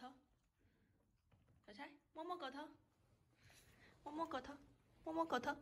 头，小柴摸摸狗头，摸摸狗头，摸摸狗头。